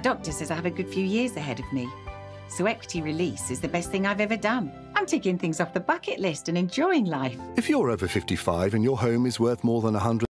My doctor says I have a good few years ahead of me. So equity release is the best thing I've ever done. I'm ticking things off the bucket list and enjoying life. If you're over 55 and your home is worth more than 100